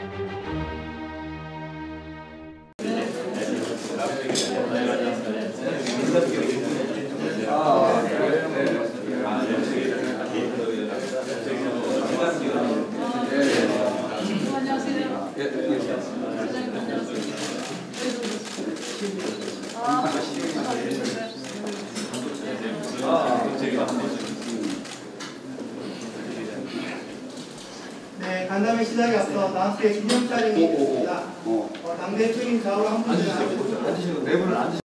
안녕하세요. 사 간담회 시작에 앞서 나한테 기념 촬영이 있습니다. 어, 당대표님 좌우로 한 분씩 앉으시고. 네 분은 앉으